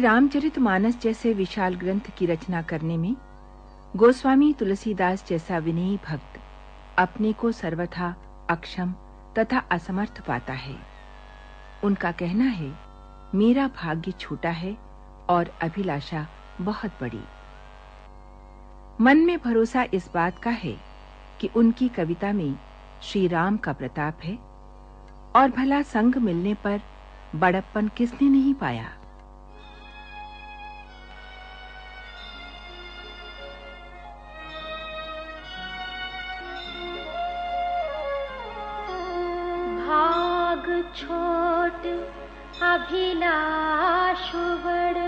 श्री रामचरित मानस जैसे विशाल ग्रंथ की रचना करने में गोस्वामी तुलसीदास जैसा विनयी भक्त अपने को सर्वथा अक्षम तथा असमर्थ पाता है। उनका कहना है, मेरा भाग्य छोटा है और अभिलाषा बहुत बड़ी। मन में भरोसा इस बात का है कि उनकी कविता में श्री राम का प्रताप है और भला संग मिलने पर बड़प्पन किसने नहीं पाया? छोट अभिलाष बड़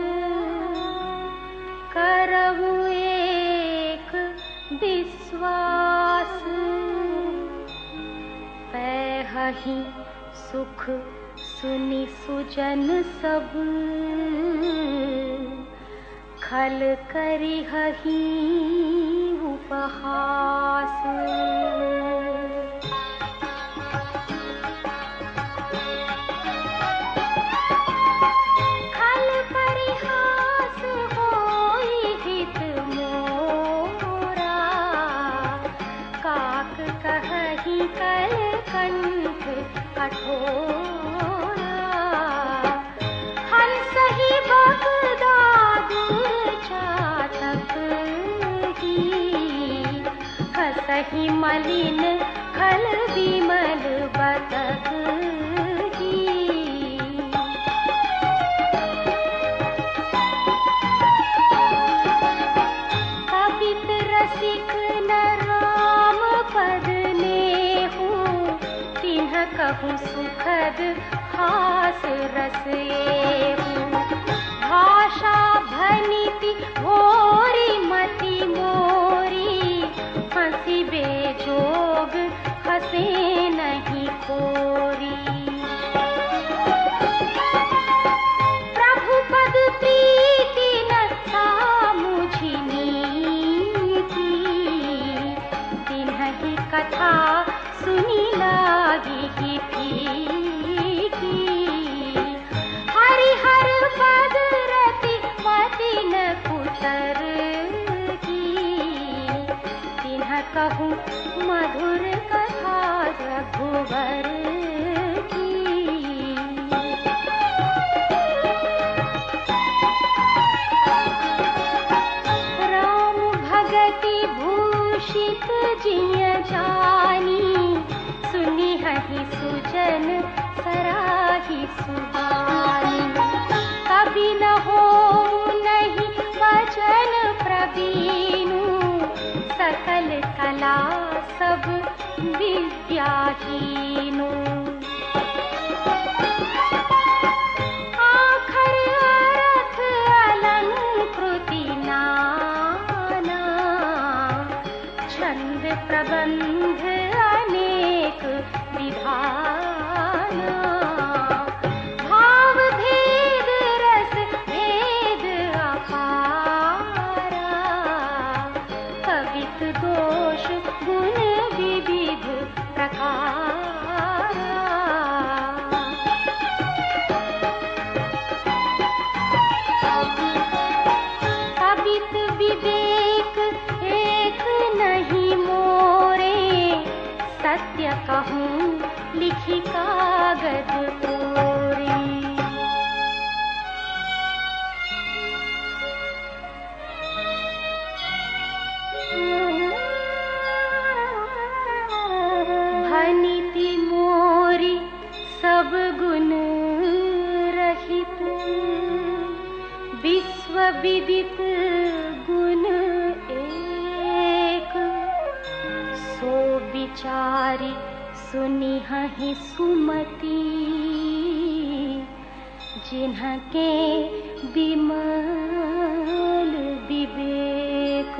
करबु एक विश्वास। पैहहि सुख सुनि सुजन सब। खल करिहहि उपहास मलिन खल विमल बतक कहूँ सुखद हास रस। हूँ भाषा भनिति भोरी मति मोरी। हंसी बेजोग हंसे नहीं मधुर कथा राम भगति भूषित जिय जानी सुनि हहि सुजन सराही सुबानी सकल कला सब विद्याहीनु कहूँ लिखी कागज तोरी भनिति मोरी सब गुण रहित। विश्व विदित गुण एक सो विचारी सुनिहि सुमति जिन्हके विमल विवेक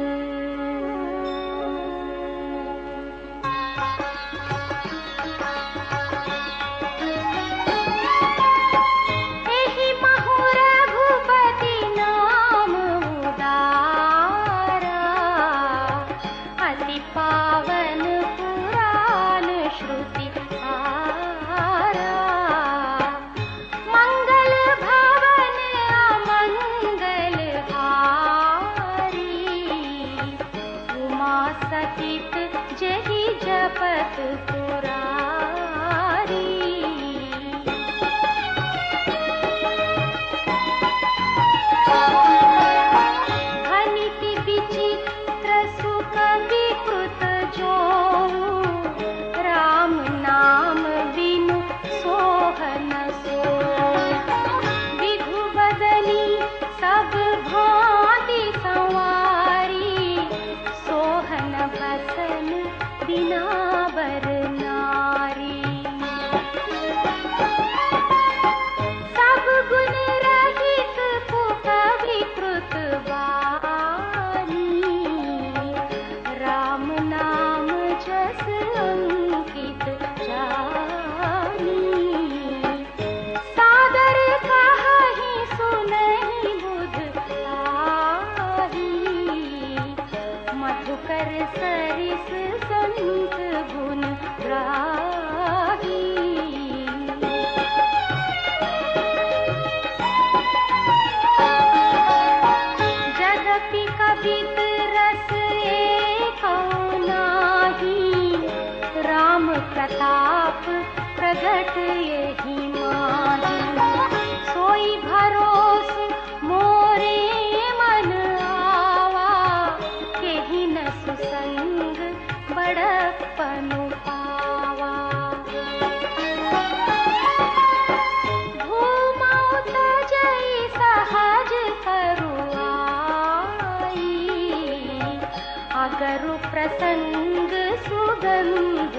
अगर प्रसंग सुगंध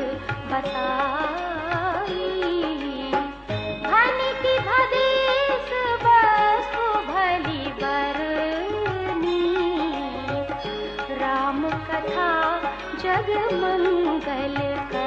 बताई भदेश वस्तु भली बरनी राम कथा जग मंगल करनी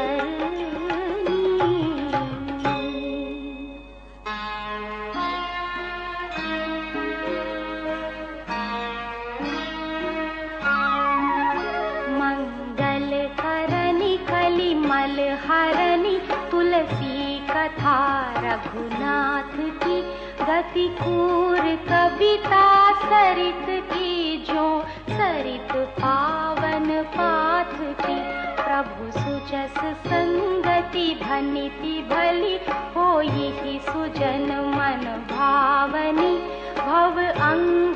हरनी तुलसी कथा रघुनाथ की गति कूर कविता सरित की जो सरित पावन पाथ की प्रभु सुजस संगति भनिति भली होई ही सुजन मन भावनी भव अंग